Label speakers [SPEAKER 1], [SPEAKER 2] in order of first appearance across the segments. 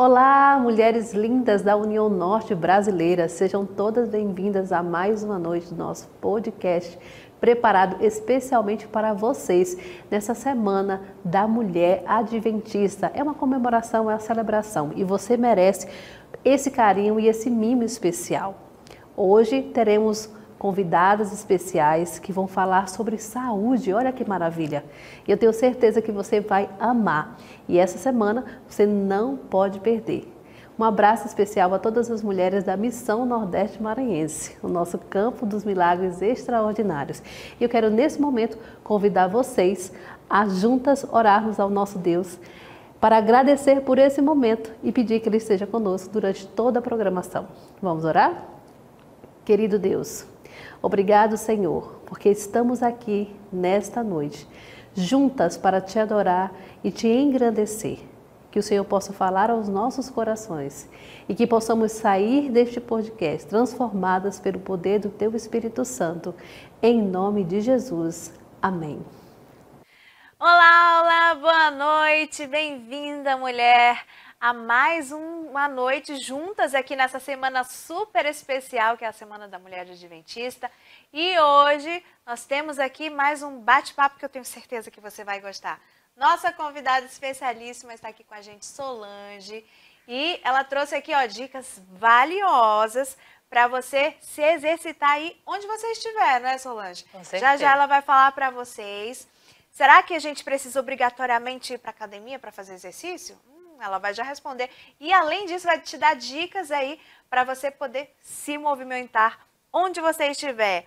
[SPEAKER 1] Olá, mulheres lindas da União Norte Brasileira, sejam todas bem-vindas a mais uma noite do nosso podcast preparado especialmente para vocês nessa semana da mulher adventista. É uma comemoração, é uma celebração e você merece esse carinho e esse mimo especial. Hoje teremos convidadas especiais que vão falar sobre saúde. Olha que maravilha! Eu tenho certeza que você vai amar. E essa semana você não pode perder. Um abraço especial a todas as mulheres da Missão Nordeste Maranhense, o nosso campo dos milagres extraordinários. E eu quero nesse momento convidar vocês a juntas orarmos ao nosso Deus para agradecer por esse momento e pedir que Ele esteja conosco durante toda a programação. Vamos orar? Querido Deus, Obrigado, Senhor, porque estamos aqui nesta noite, juntas para te adorar e te engrandecer. Que o Senhor possa falar aos nossos corações e que possamos sair deste podcast transformadas pelo poder do Teu Espírito Santo. Em nome de Jesus. Amém.
[SPEAKER 2] Olá, olá, boa noite, bem-vinda, mulher a mais uma noite juntas aqui nessa semana super especial que é a Semana da Mulher Adventista. E hoje nós temos aqui mais um bate-papo que eu tenho certeza que você vai gostar. Nossa convidada especialíssima está aqui com a gente, Solange, e ela trouxe aqui ó, dicas valiosas para você se exercitar aí onde você estiver, não é, Solange?
[SPEAKER 3] Com certeza.
[SPEAKER 2] Já já ela vai falar para vocês. Será que a gente precisa obrigatoriamente ir para academia para fazer exercício? Ela vai já responder. E além disso, vai te dar dicas aí para você poder se movimentar onde você estiver.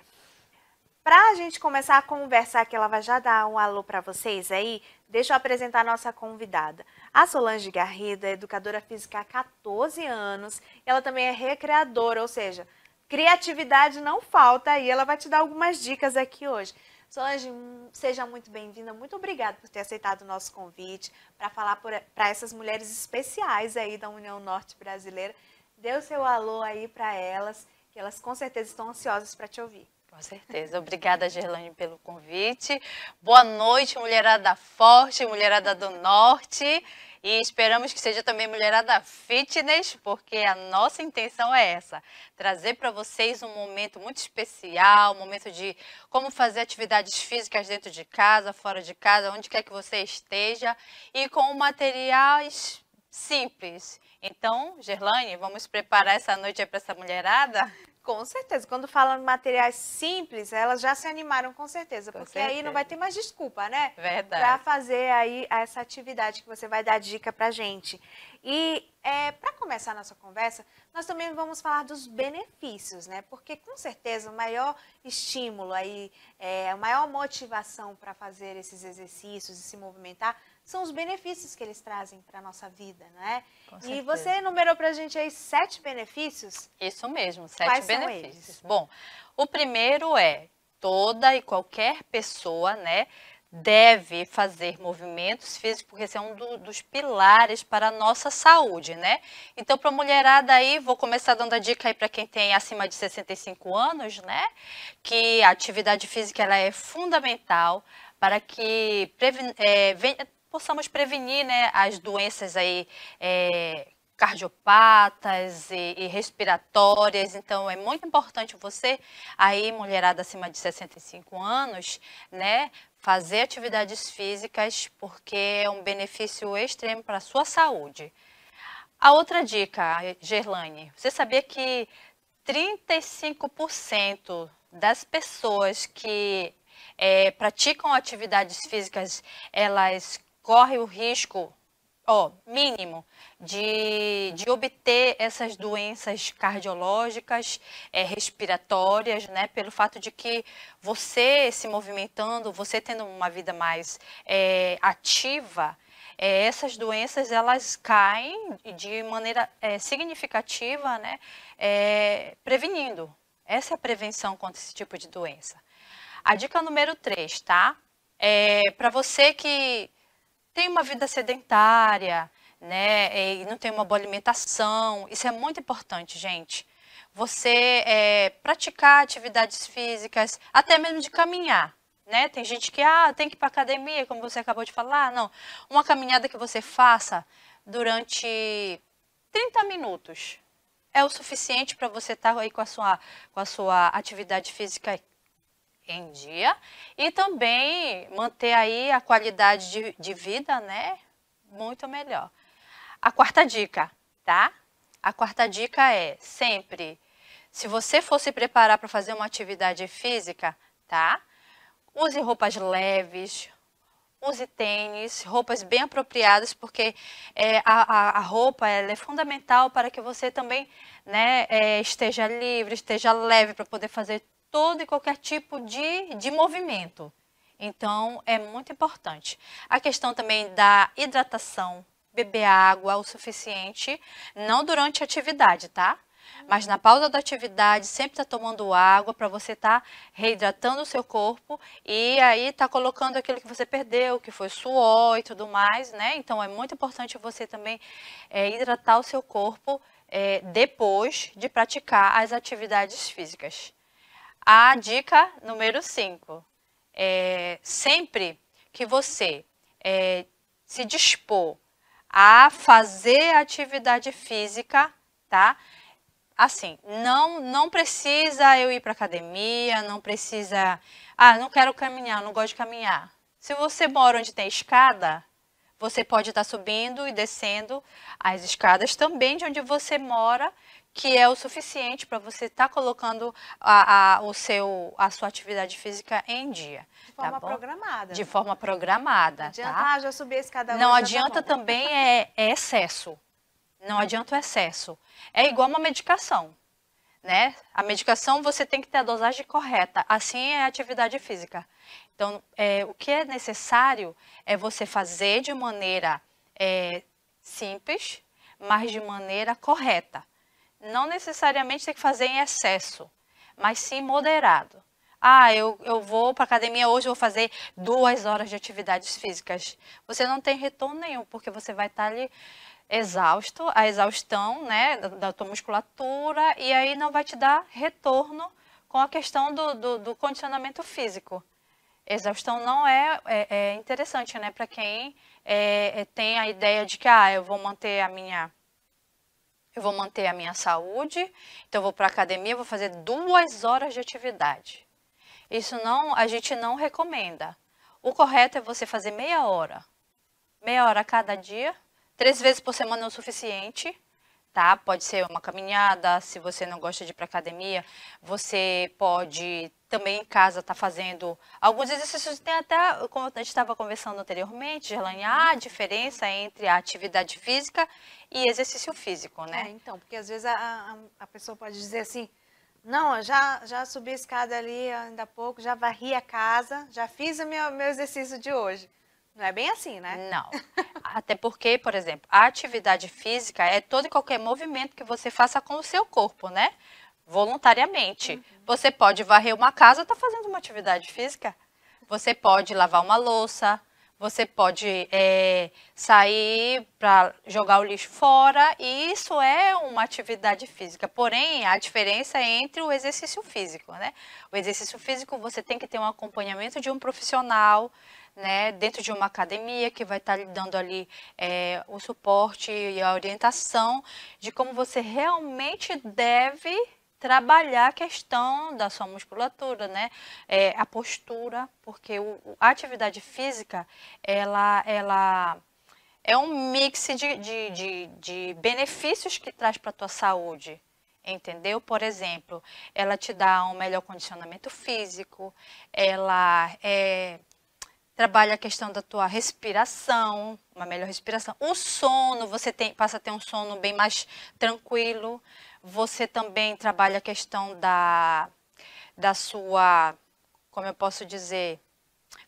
[SPEAKER 2] Para a gente começar a conversar, que ela vai já dar um alô para vocês aí, deixa eu apresentar a nossa convidada. A Solange Garrido é educadora física há 14 anos, ela também é recreadora, ou seja, criatividade não falta e ela vai te dar algumas dicas aqui hoje. Solange, seja muito bem-vinda. Muito obrigada por ter aceitado o nosso convite para falar para essas mulheres especiais aí da União Norte Brasileira. Dê o seu alô aí para elas, que elas com certeza estão ansiosas para te ouvir.
[SPEAKER 3] Com certeza. Obrigada, Gerlane, pelo convite. Boa noite, mulherada forte, mulherada do Norte. E esperamos que seja também mulherada fitness, porque a nossa intenção é essa: trazer para vocês um momento muito especial, um momento de como fazer atividades físicas dentro de casa, fora de casa, onde quer que você esteja, e com materiais simples. Então, Gerlane, vamos preparar essa noite para essa mulherada?
[SPEAKER 2] Com certeza. Quando falam materiais simples, elas já se animaram com certeza, com porque certeza. aí não vai ter mais desculpa, né?
[SPEAKER 3] Verdade.
[SPEAKER 2] Para fazer aí essa atividade que você vai dar dica para gente. E é, para começar a nossa conversa, nós também vamos falar dos benefícios, né? Porque com certeza o maior estímulo aí, é, a maior motivação para fazer esses exercícios e se movimentar são os benefícios que eles trazem para a nossa vida, não é? E você enumerou para a gente aí sete benefícios?
[SPEAKER 3] Isso mesmo, sete
[SPEAKER 2] Quais
[SPEAKER 3] benefícios. Bom, o primeiro é toda e qualquer pessoa, né, deve fazer movimentos físicos, porque esse é um do, dos pilares para a nossa saúde, né? Então, para a mulherada aí, vou começar dando a dica aí para quem tem acima de 65 anos, né? Que a atividade física ela é fundamental para que é, venha, possamos prevenir né, as doenças aí, é, cardiopatas e, e, respiratórias. Então, é muito importante você, aí, mulherada acima de 65 anos, né, fazer atividades físicas, porque é um benefício extremo para a sua saúde. A outra dica, Gerlane, você sabia que 35% das pessoas que é, praticam atividades físicas, elas corre o risco ó, mínimo de, de obter essas doenças cardiológicas, é, respiratórias, né, pelo fato de que você se movimentando, você tendo uma vida mais é, ativa, é, essas doenças elas caem de maneira é, significativa, né, é, prevenindo. Essa é a prevenção contra esse tipo de doença. A dica número 3, tá? É, para você que tem uma vida sedentária, né, e não tem uma boa alimentação. Isso é muito importante, gente. Você é, praticar atividades físicas, até mesmo de caminhar. Né? Tem gente que ah, tem que ir para academia, como você acabou de falar. Não, uma caminhada que você faça durante 30 minutos é o suficiente para você estar tá aí com a, sua, com a sua atividade física em dia e também manter aí a qualidade de, de vida, né? Muito melhor. A quarta dica, tá? A quarta dica é sempre, se você for se preparar para fazer uma atividade física, tá? Use roupas leves, use tênis, roupas bem apropriadas, porque é, a, a, roupa é fundamental para que você também né, é, esteja livre, esteja leve para poder fazer todo e qualquer tipo de, de movimento. Então, é muito importante. A questão também da hidratação, beber água o suficiente, não durante a atividade, tá? Mas na pausa da atividade, sempre está tomando água para você estar tá reidratando o seu corpo e aí está colocando aquilo que você perdeu, que foi suor e tudo mais, né? Então é muito importante você também é, hidratar o seu corpo é, depois de praticar as atividades físicas. A dica número 5. É, sempre que você é, se dispor a fazer atividade física, tá? Assim, não não precisa eu ir para academia, não precisa, ah, não quero caminhar, não gosto de caminhar. Se você mora onde tem escada, você pode estar subindo e descendo as escadas também de onde você mora, que é o suficiente para você estar tá colocando a, a, o seu, a sua atividade física em dia.
[SPEAKER 2] De forma
[SPEAKER 3] tá
[SPEAKER 2] programada.
[SPEAKER 3] De forma programada. Não
[SPEAKER 2] adianta,
[SPEAKER 3] tá?
[SPEAKER 2] ah, já subi a escada
[SPEAKER 3] Não
[SPEAKER 2] tá
[SPEAKER 3] adianta
[SPEAKER 2] tá
[SPEAKER 3] também é, é excesso. Não adianta o excesso. É igual uma medicação. Né? A medicação você tem que ter a dosagem correta, assim é a atividade física. Então, é, o que é necessário é você fazer de maneira é, simples, mas de maneira correta. Não necessariamente tem que fazer em excesso, mas sim moderado. Ah, eu, eu vou para academia hoje, vou fazer duas horas de atividades físicas. Você não tem retorno nenhum, porque você vai estar ali exausto, a exaustão né, da, da tua musculatura, e aí não vai te dar retorno com a questão do, do, do condicionamento físico. Exaustão não é, é, é interessante né, para quem é, é, tem a ideia de que ah, eu vou manter a minha eu vou manter a minha saúde, então vou para a academia, vou fazer duas horas de atividade. Isso não, a gente não recomenda. O correto é você fazer meia hora. Meia hora cada dia, Três vezes por semana é o suficiente, tá? Pode ser uma caminhada, se você não gosta de ir para academia, você pode também em casa estar tá fazendo alguns exercícios. Tem até, como a gente estava conversando anteriormente, Gerlane, a diferença entre a atividade física e exercício físico, né?
[SPEAKER 2] É, então, porque às vezes a, a, a pessoa pode dizer assim, não, já, já subi a escada ali ainda há pouco, já varri a casa, já fiz o meu, meu exercício de hoje. Não é bem assim, né?
[SPEAKER 3] Não. Até porque, por exemplo, a atividade física é todo e qualquer movimento que você faça com o seu corpo, né? Voluntariamente. Uhum. Você pode varrer uma casa, está fazendo uma atividade física. Você pode lavar uma louça, você pode é, sair para jogar o lixo fora, e isso é uma atividade física. Porém, a diferença é entre o exercício físico, né? O exercício físico você tem que ter um acompanhamento de um profissional, né, dentro de uma academia que vai estar lhe dando ali é, o suporte e a orientação de como você realmente deve trabalhar a questão da sua musculatura, né? É, a postura, porque o, a atividade física, ela, ela é um mix de, de, de, de benefícios que traz para a tua saúde, entendeu? Por exemplo, ela te dá um melhor condicionamento físico, ela é, trabalha a questão da tua respiração, uma melhor respiração. O sono, você tem, passa a ter um sono bem mais tranquilo. Você também trabalha a questão da, da sua, como eu posso dizer,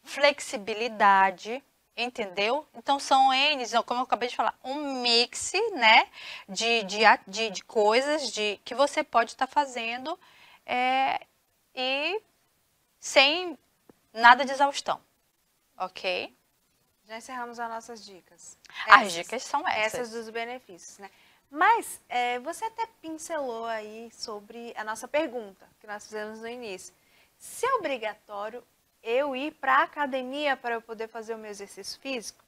[SPEAKER 3] flexibilidade, entendeu? Então são N, como eu acabei de falar, um mix, né, de, de, de, de coisas de, que você pode estar fazendo é, e sem nada de exaustão. Ok.
[SPEAKER 2] Já encerramos as nossas dicas.
[SPEAKER 3] As dicas são essas.
[SPEAKER 2] Essas dos benefícios, né? Mas é, você até pincelou aí sobre a nossa pergunta que nós fizemos no início. Se é obrigatório eu ir para a academia para eu poder fazer o meu exercício físico?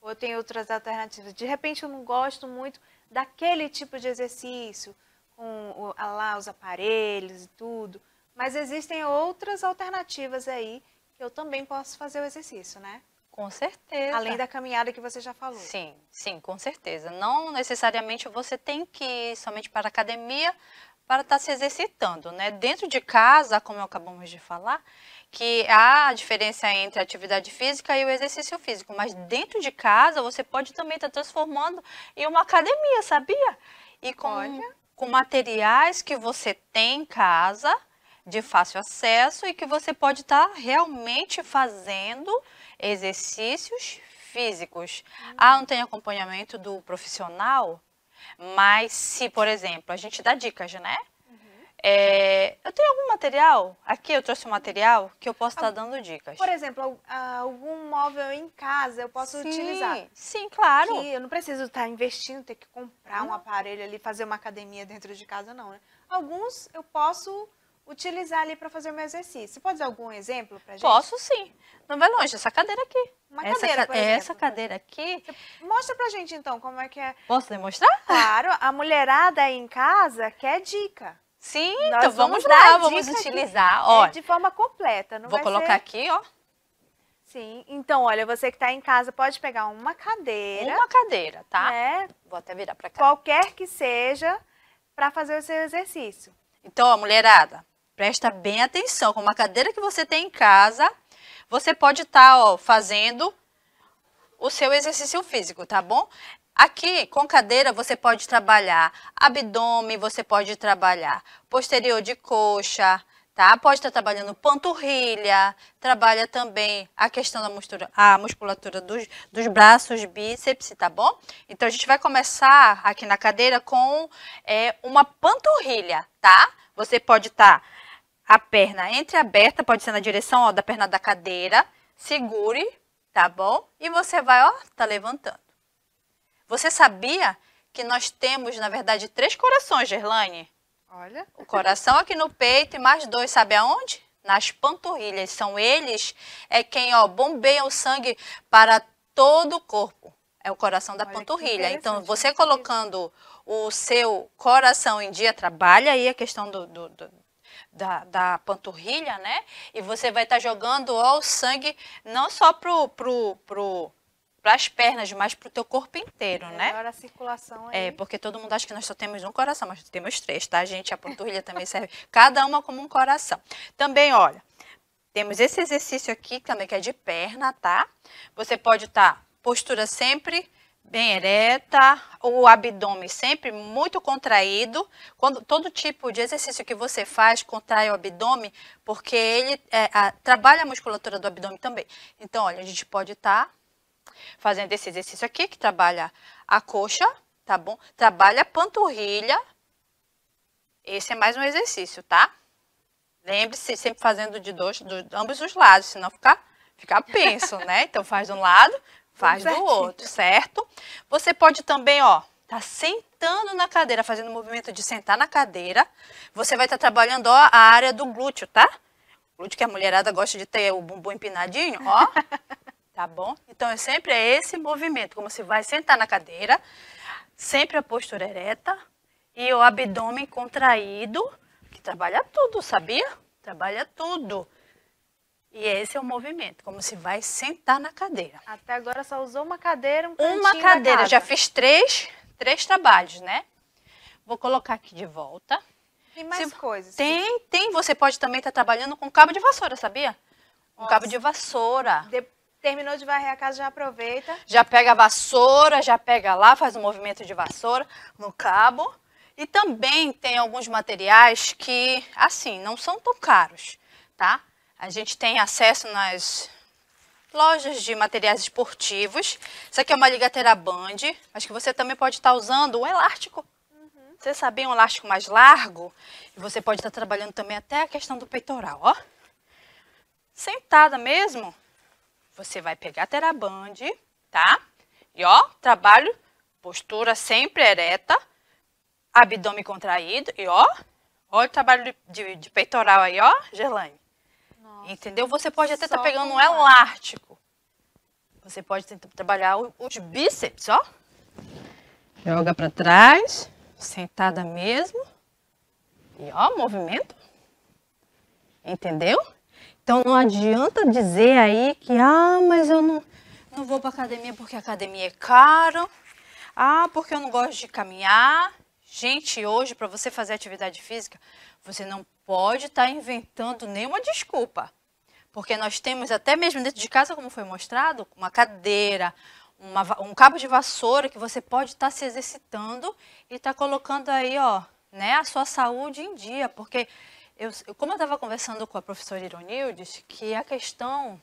[SPEAKER 2] Ou tem outras alternativas. De repente eu não gosto muito daquele tipo de exercício, com lá os aparelhos e tudo. Mas existem outras alternativas aí que eu também posso fazer o exercício, né?
[SPEAKER 3] Com certeza.
[SPEAKER 2] Além da caminhada que você já falou.
[SPEAKER 3] Sim, sim, com certeza. Não necessariamente você tem que ir somente para a academia para estar tá se exercitando, né? Dentro de casa, como acabamos de falar, que há a diferença entre a atividade física e o exercício físico, mas dentro de casa você pode também estar tá transformando em uma academia, sabia? E com, com materiais que você tem em casa, de fácil acesso e que você pode estar tá realmente fazendo exercícios físicos. Uhum. Ah, não tem acompanhamento do profissional? Mas se, por exemplo, a gente dá dicas, né? É, eu tenho algum material, aqui eu trouxe um material que eu posso estar dando dicas.
[SPEAKER 2] Por exemplo, algum móvel em casa eu posso
[SPEAKER 3] sim,
[SPEAKER 2] utilizar.
[SPEAKER 3] Sim, claro.
[SPEAKER 2] Que eu não preciso estar investindo, ter que comprar um aparelho ali, fazer uma academia dentro de casa, não. Né? Alguns eu posso utilizar ali para fazer o meu exercício. Você pode dar algum exemplo para gente?
[SPEAKER 3] Posso sim. Não vai longe, essa cadeira aqui.
[SPEAKER 2] Uma
[SPEAKER 3] essa
[SPEAKER 2] cadeira, por exemplo.
[SPEAKER 3] Essa cadeira aqui.
[SPEAKER 2] Você mostra pra gente então como é que é.
[SPEAKER 3] Posso demonstrar?
[SPEAKER 2] Claro, a mulherada aí em casa quer dica.
[SPEAKER 3] Sim, Nós então vamos, lá, vamos utilizar. Ó,
[SPEAKER 2] é de forma completa. Não
[SPEAKER 3] vou colocar
[SPEAKER 2] ser...
[SPEAKER 3] aqui, ó.
[SPEAKER 2] Sim, então olha, você que está em casa pode pegar uma cadeira.
[SPEAKER 3] Uma cadeira, tá?
[SPEAKER 2] Né?
[SPEAKER 3] Vou até virar para cá.
[SPEAKER 2] Qualquer que seja, para fazer o seu exercício.
[SPEAKER 3] Então, ó, mulherada, presta bem atenção. Com uma cadeira que você tem em casa, você pode estar, tá, ó, fazendo o seu exercício físico, tá bom? Aqui, com cadeira, você pode trabalhar abdômen, você pode trabalhar posterior de coxa, tá? Pode estar trabalhando panturrilha, trabalha também a questão da musculatura, a musculatura dos, dos braços, bíceps, tá bom? Então, a gente vai começar aqui na cadeira com é, uma panturrilha, tá? Você pode estar a perna entreaberta, pode ser na direção ó, da perna da cadeira, segure, tá bom? E você vai, ó, tá levantando. Você sabia que nós temos, na verdade, três corações, Gerlane?
[SPEAKER 2] Olha.
[SPEAKER 3] O coração aqui no peito e mais dois, sabe aonde? Nas panturrilhas. São eles é quem ó, bombeia o sangue para todo o corpo. É o coração da Olha, panturrilha. Então, você colocando o seu coração em dia, trabalha aí a questão do, do, do da, da, panturrilha, né? E você vai estar tá jogando ó, o sangue não só pro, pro, pro para as pernas, mas para o teu corpo inteiro,
[SPEAKER 2] é,
[SPEAKER 3] né?
[SPEAKER 2] Melhor a circulação aí.
[SPEAKER 3] É, porque todo mundo acha que nós só temos um coração, mas temos três, tá, gente? A panturrilha também serve, cada uma como um coração. Também, olha, temos esse exercício aqui também que é de perna, tá? Você pode estar tá, postura sempre bem ereta, o abdômen sempre muito contraído. Quando todo tipo de exercício que você faz contrai o abdômen, porque ele é, a, trabalha a musculatura do abdômen também. Então, olha, a gente pode estar tá fazendo esse exercício aqui, que trabalha a coxa, tá bom? Trabalha a panturrilha. Esse é mais um exercício, tá? Lembre-se, sempre fazendo de dois, de ambos os lados, senão fica, fica penso, né? Então, faz de um lado, faz do outro, certo? Você pode também, ó, tá sentando na cadeira, fazendo o movimento de sentar na cadeira. Você vai estar tá trabalhando, ó, a área do glúteo, tá? glúteo que a mulherada gosta de ter o bumbum empinadinho, ó. tá bom? Então, é sempre é esse movimento, como se vai sentar na cadeira, sempre a postura ereta e o abdômen contraído, que trabalha tudo, sabia? Trabalha tudo. E esse é o movimento, como se vai sentar na cadeira.
[SPEAKER 2] Até agora só usou uma cadeira, um
[SPEAKER 3] Uma cadeira, já fiz três, três trabalhos, né? Vou colocar aqui de volta.
[SPEAKER 2] Tem mais se... coisas?
[SPEAKER 3] Tem, tem. Você pode também estar trabalhando com cabo de vassoura, sabia? Um cabo de vassoura.
[SPEAKER 2] De... Terminou de varrer a casa, já aproveita.
[SPEAKER 3] Já pega a vassoura, já pega lá, faz um movimento de vassoura no cabo. E também tem alguns materiais que, assim, não são tão caros, tá? A gente tem acesso nas lojas de materiais esportivos. Isso aqui é uma ligateira band, mas que você também pode estar usando um elástico. Uhum. Você sabia um elástico mais largo? E você pode estar trabalhando também até a questão do peitoral, ó. Sentada mesmo, você vai pegar a teraband, tá? E ó, trabalho, postura sempre ereta, abdômen contraído, e ó, olha o trabalho de, de, peitoral aí, ó, Gelane. Entendeu? Você pode até estar tá pegando um elástico. Você pode tentar trabalhar os bíceps, ó. Joga para trás, sentada mesmo. E ó, movimento. Entendeu? Então não adianta dizer aí que, ah, mas eu não, não vou para academia porque a academia é caro. Ah, porque eu não gosto de caminhar. Gente, hoje para você fazer atividade física, você não pode estar tá inventando nenhuma desculpa. Porque nós temos até mesmo dentro de casa, como foi mostrado, uma cadeira, uma, um cabo de vassoura que você pode estar tá se exercitando e estar tá colocando aí, ó, né, a sua saúde em dia. Porque eu, como eu estava conversando com a professora Ironildes, que a questão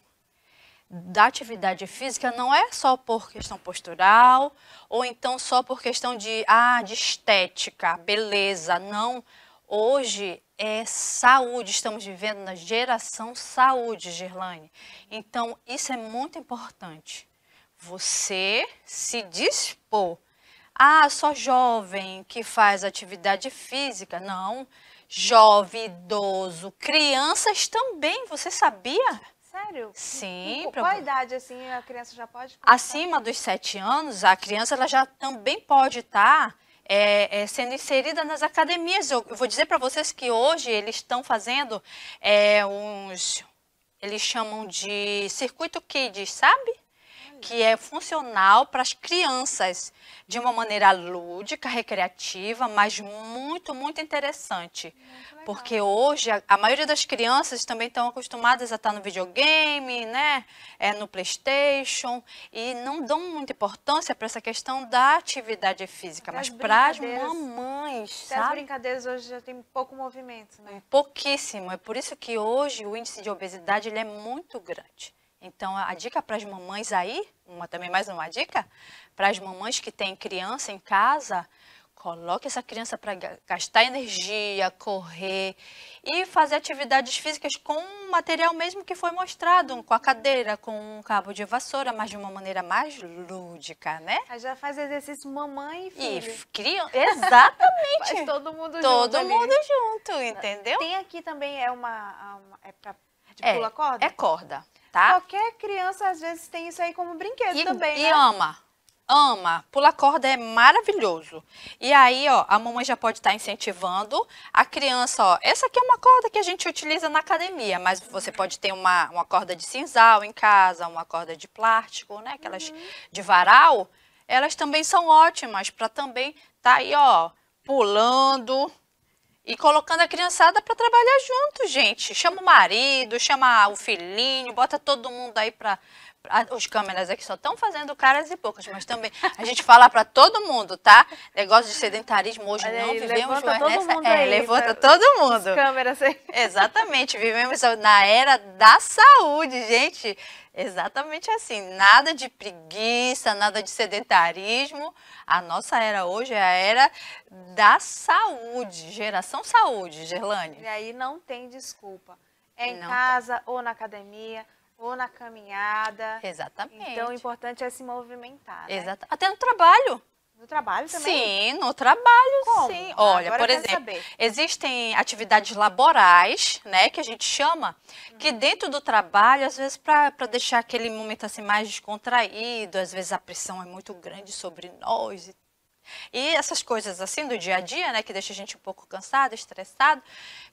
[SPEAKER 3] da atividade física não é só por questão postural ou então só por questão de, ah, de estética, beleza. Não. Hoje é saúde, estamos vivendo na geração saúde, Gerlane. Então, isso é muito importante. Você se dispor. Ah, só jovem que faz atividade física. Não jovem, idoso, crianças também, você sabia?
[SPEAKER 2] Sério?
[SPEAKER 3] Sim.
[SPEAKER 2] Por qual idade assim a criança já pode?
[SPEAKER 3] Acima dos 7 anos, a criança ela já também pode estar tá, é, é, sendo inserida nas academias. Eu, eu vou dizer para vocês que hoje eles estão fazendo é, uns, eles chamam de circuito kids, sabe? Que é funcional para as crianças de uma maneira lúdica, recreativa, mas muito, muito interessante. Muito porque hoje a, a, maioria das crianças também estão acostumadas a estar no videogame, né? É, no Playstation, e não dão muita importância para essa questão da atividade física, mas para as mamães. sabe?
[SPEAKER 2] As brincadeiras hoje já tem pouco movimento, né?
[SPEAKER 3] Pouquíssimo. É por isso que hoje o índice de obesidade ele é muito grande. Então, a dica para as mamães aí, uma também mais uma dica, para as mamães que têm criança em casa, coloque essa criança para gastar energia, correr e fazer atividades físicas com o material mesmo que foi mostrado, com a cadeira, com um cabo de vassoura, mas de uma maneira mais lúdica, né?
[SPEAKER 2] Aí já faz exercício mamãe e filho. E
[SPEAKER 3] criança, exatamente.
[SPEAKER 2] faz todo mundo
[SPEAKER 3] todo
[SPEAKER 2] junto
[SPEAKER 3] Todo mundo ali. junto, entendeu?
[SPEAKER 2] Tem aqui também, é uma, uma é para é, pula corda?
[SPEAKER 3] É corda tá?
[SPEAKER 2] Qualquer criança às vezes tem isso aí como brinquedo
[SPEAKER 3] e,
[SPEAKER 2] também,
[SPEAKER 3] e
[SPEAKER 2] né?
[SPEAKER 3] E ama. Ama, pula corda é maravilhoso. E aí, ó, a mamãe já pode estar tá incentivando a criança, ó. Essa aqui é uma corda que a gente utiliza na academia, mas você pode ter uma, uma corda de cinzal em casa, uma corda de plástico, né? Aquelas uhum. de varal. Elas também são ótimas para também tá aí, ó, pulando, e colocando a criançada para trabalhar junto, gente. Chama o marido, chama o filhinho, bota todo mundo aí para os câmeras aqui só estão fazendo caras e bocas, mas também a gente fala para todo mundo, tá? Negócio de sedentarismo hoje Olha não aí, vivemos mais nessa. É, aí, levanta todo mundo.
[SPEAKER 2] câmeras aí.
[SPEAKER 3] Exatamente, vivemos na era da saúde, gente. Exatamente assim, nada de preguiça, nada de sedentarismo. A nossa era hoje é a era da saúde, geração saúde, Gerlane.
[SPEAKER 2] E aí não tem desculpa. É em não casa tem. ou na academia ou na caminhada.
[SPEAKER 3] Exatamente.
[SPEAKER 2] Então o importante é se movimentar. Né?
[SPEAKER 3] Exato. Até no trabalho.
[SPEAKER 2] No trabalho também?
[SPEAKER 3] Sim, no trabalho,
[SPEAKER 2] Como?
[SPEAKER 3] sim. Olha,
[SPEAKER 2] Agora
[SPEAKER 3] por exemplo, existem atividades laborais, né, que a gente chama, uhum. que dentro do trabalho, às vezes, para deixar aquele momento assim mais descontraído, às vezes a pressão é muito grande sobre nós e e essas coisas assim do dia a dia, né, que deixa a gente um pouco cansado, estressado.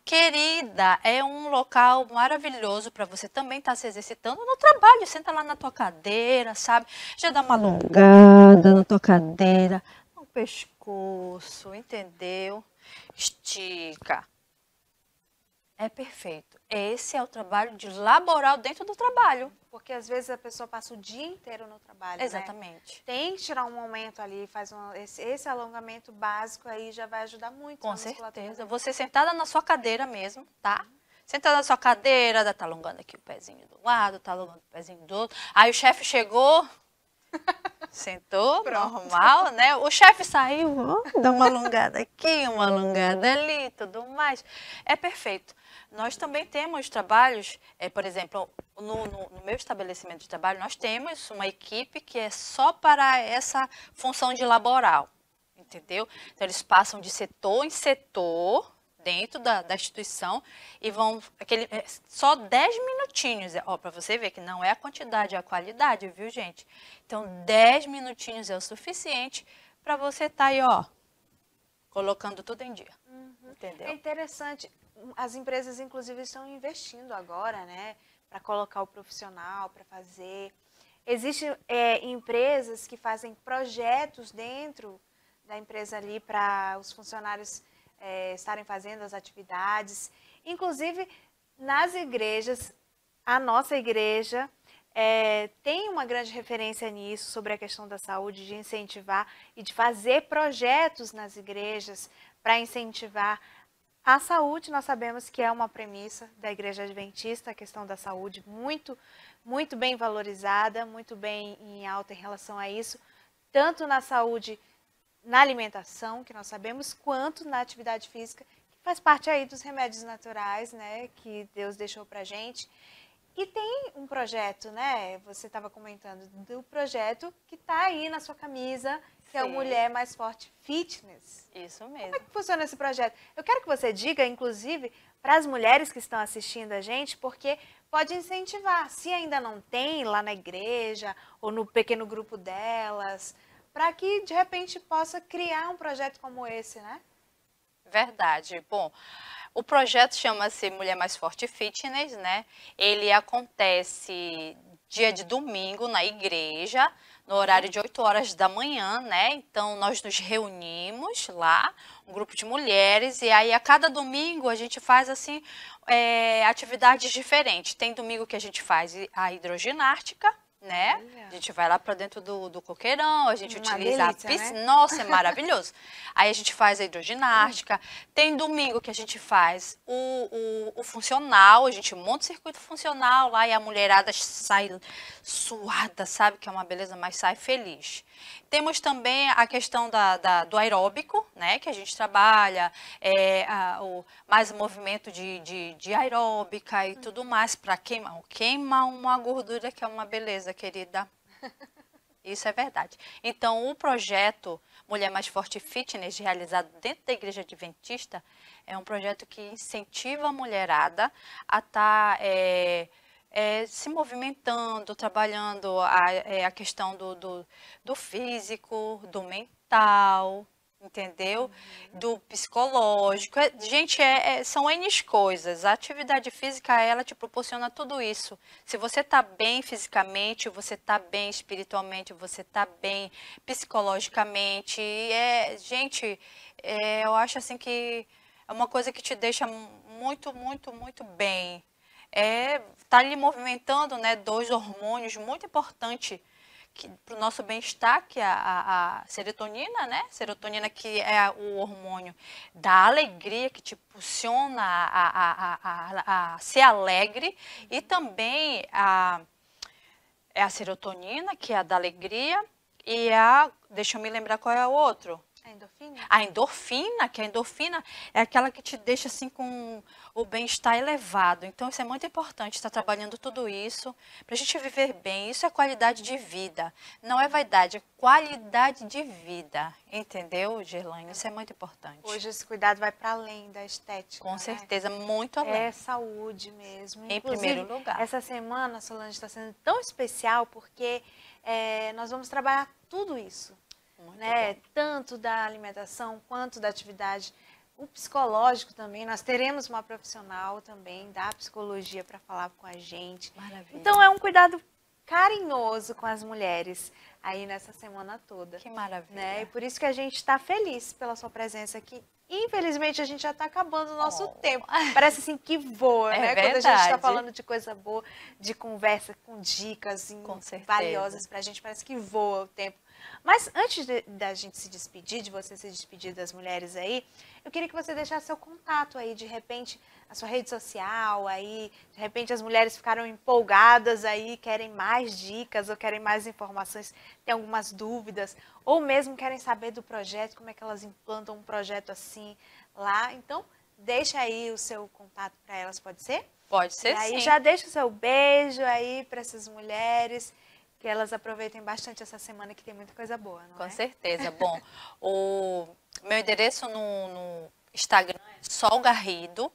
[SPEAKER 3] Querida, é um local maravilhoso para você também estar tá se exercitando no trabalho. Senta lá na tua cadeira, sabe? Já dá uma alongada na tua cadeira, no pescoço, entendeu? Estica. É perfeito. Esse é o trabalho de laboral dentro do trabalho.
[SPEAKER 2] Porque às vezes a pessoa passa o dia inteiro no trabalho. Né?
[SPEAKER 3] Exatamente.
[SPEAKER 2] Né? Tem que tirar um momento ali, faz um, esse, esse, alongamento básico aí já vai ajudar muito.
[SPEAKER 3] Com certeza. Você sentada na sua cadeira mesmo, tá? Uhum. Sentada na sua cadeira, tá alongando aqui o pezinho do lado, tá alongando o pezinho do outro. Aí o chefe chegou, sentou, Pronto. normal, né? O chefe saiu, dá uma alongada aqui, uma alongada ali, tudo mais. É perfeito. Nós também temos trabalhos, é, por exemplo, no, no, no, meu estabelecimento de trabalho, nós temos uma equipe que é só para essa função de laboral, entendeu? Então, eles passam de setor em setor dentro da, da instituição e vão aquele é, só 10 minutinhos, ó, para você ver que não é a quantidade, é a qualidade, viu, gente? Então, 10 minutinhos é o suficiente para você estar tá aí, ó, colocando tudo em dia. Uhum. Entendeu?
[SPEAKER 2] É interessante. As empresas, inclusive, estão investindo agora, né? Para colocar o profissional, para fazer. Existem é, empresas que fazem projetos dentro da empresa ali para os funcionários é, estarem fazendo as atividades. Inclusive, nas igrejas, a nossa igreja é, tem uma grande referência nisso, sobre a questão da saúde, de incentivar e de fazer projetos nas igrejas para incentivar a saúde. Nós sabemos que é uma premissa da Igreja Adventista, a questão da saúde, muito, muito bem valorizada, muito bem em alta em relação a isso, tanto na saúde na alimentação, que nós sabemos, quanto na atividade física, que faz parte aí dos remédios naturais, né, que Deus deixou pra gente. E tem um projeto, né? Você estava comentando do projeto que está aí na sua camisa, que é o Mulher Mais Forte Fitness.
[SPEAKER 3] Isso mesmo.
[SPEAKER 2] Como é que funciona esse projeto? Eu quero que você diga, inclusive, para as mulheres que estão assistindo a gente, porque pode incentivar. Se ainda não tem lá na igreja ou no pequeno grupo delas, para que de repente possa criar um projeto como esse, né?
[SPEAKER 3] Verdade. Bom, o projeto chama-se Mulher Mais Forte Fitness, né? Ele acontece dia de domingo na igreja, no horário de 8 horas da manhã, né? Então nós nos reunimos lá, um grupo de mulheres, e aí a cada domingo a gente faz assim é, atividades diferentes. Tem domingo que a gente faz a hidroginástica, né? Olha. A gente vai lá para dentro do, do coqueirão, a gente Uma utiliza delícia, a piscina. Né? Nossa, é maravilhoso. Aí a gente faz a hidroginástica. Tem domingo que a gente faz o, o, o, funcional, a gente monta o circuito funcional lá e a mulherada sai suada, sabe? Que é uma beleza, mas sai feliz. Temos também a questão da, da, do aeróbico, né, que a gente trabalha, é, a, o, mais o movimento de, de, de aeróbica e tudo mais para queimar, queimar uma gordura que é uma beleza, querida. Isso é verdade. Então, o projeto Mulher Mais Forte Fitness, realizado dentro da Igreja Adventista, é um projeto que incentiva a mulherada a estar... Tá, é, é, se movimentando, trabalhando a, é, a questão do, do, do, físico, do mental, entendeu? Uhum. Do psicológico. É, gente, é, é são N coisas. A atividade física, ela te proporciona tudo isso. Se você está bem fisicamente, você está bem espiritualmente, você está bem psicologicamente. É, gente, é, eu acho assim que é uma coisa que te deixa muito, muito, muito bem é tá ali movimentando né, dois hormônios muito importantes para o nosso bem-estar, que é a, a, a, serotonina, né? Serotonina que é o hormônio da alegria, que te impulsiona a, a, ser alegre, e também a, é a serotonina, que é a da alegria, e a, deixa eu me lembrar qual é o outro,
[SPEAKER 2] endorfina?
[SPEAKER 3] A endorfina, que a endorfina é aquela que te deixa assim com o bem-estar elevado. Então, isso é muito importante, estar trabalhando tudo isso para a gente viver bem. Isso é qualidade de vida. Não é vaidade, é qualidade de vida. Entendeu, Gerlane? Isso é muito importante.
[SPEAKER 2] Hoje esse cuidado vai para além da estética.
[SPEAKER 3] Com
[SPEAKER 2] né?
[SPEAKER 3] certeza, muito além.
[SPEAKER 2] É saúde mesmo.
[SPEAKER 3] Em Inclusive, primeiro lugar.
[SPEAKER 2] Essa semana, Solange, está sendo tão especial porque é, nós vamos trabalhar tudo isso né? Tanto da alimentação quanto da atividade. O psicológico também, nós teremos uma profissional também da psicologia para falar com a gente.
[SPEAKER 3] Maravilha.
[SPEAKER 2] Então é um cuidado carinhoso com as mulheres aí nessa semana toda.
[SPEAKER 3] Que maravilha.
[SPEAKER 2] Né? E por isso que a gente está feliz pela sua presença aqui. Infelizmente, a gente já está acabando o nosso oh. tempo. Parece assim que voa,
[SPEAKER 3] é
[SPEAKER 2] né?
[SPEAKER 3] Verdade.
[SPEAKER 2] Quando a gente está falando de coisa boa, de conversa com dicas assim, valiosas para a gente, parece que voa o tempo. Mas antes de, da gente se despedir, de você se despedir das mulheres aí, eu queria que você deixasse seu contato aí, de repente, a sua rede social aí, de repente as mulheres ficaram empolgadas aí, querem mais dicas ou querem mais informações, tem algumas dúvidas, ou mesmo querem saber do projeto, como é que elas implantam um projeto assim lá. Então, deixa aí o seu contato para elas, pode ser?
[SPEAKER 3] Pode ser,
[SPEAKER 2] e aí
[SPEAKER 3] sim.
[SPEAKER 2] já deixa o seu beijo aí para essas mulheres que elas aproveitem bastante essa semana que tem muita coisa boa, não
[SPEAKER 3] Com
[SPEAKER 2] é?
[SPEAKER 3] certeza. Bom, o meu endereço no, no Instagram é Sol Garrido.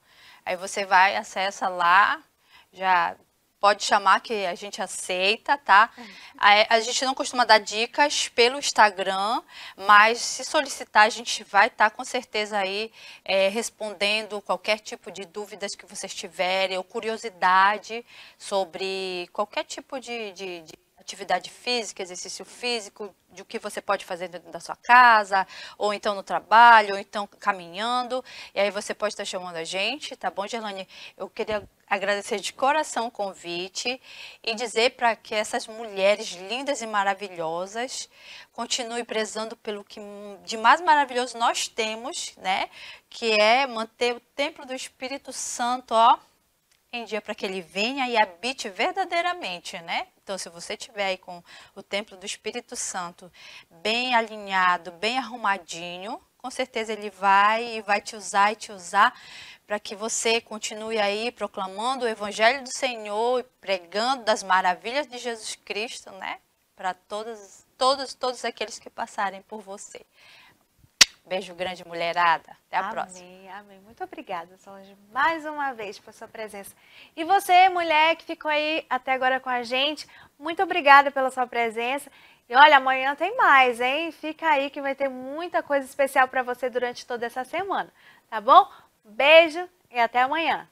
[SPEAKER 3] Aí você vai, acessa lá, já pode chamar que a gente aceita, tá? A, a, gente não costuma dar dicas pelo Instagram, mas se solicitar, a gente vai estar tá, com certeza aí é, respondendo qualquer tipo de dúvidas que vocês tiverem ou curiosidade sobre qualquer tipo de, de, de atividade física, exercício físico, de o que você pode fazer dentro da sua casa, ou então no trabalho, ou então caminhando. E aí você pode estar chamando a gente, tá bom, Gerlane? Eu queria agradecer de coração o convite e dizer para que essas mulheres lindas e maravilhosas continuem prezando pelo que de mais maravilhoso nós temos, né? Que é manter o templo do Espírito Santo, ó, em dia para que ele venha e habite verdadeiramente, né? Então, se você tiver aí com o templo do Espírito Santo bem alinhado, bem arrumadinho, com certeza ele vai e vai te usar e te usar para que você continue aí proclamando o evangelho do Senhor e pregando das maravilhas de Jesus Cristo, né? Para todos, todos, todos aqueles que passarem por você. Beijo grande, mulherada. Até a
[SPEAKER 2] amém,
[SPEAKER 3] próxima.
[SPEAKER 2] Amém, amém. Muito obrigada, Solange, mais uma vez por sua presença. E você, mulher que ficou aí até agora com a gente, muito obrigada pela sua presença. E olha, amanhã tem mais, hein? Fica aí que vai ter muita coisa especial para você durante toda essa semana, tá bom? Beijo e até amanhã.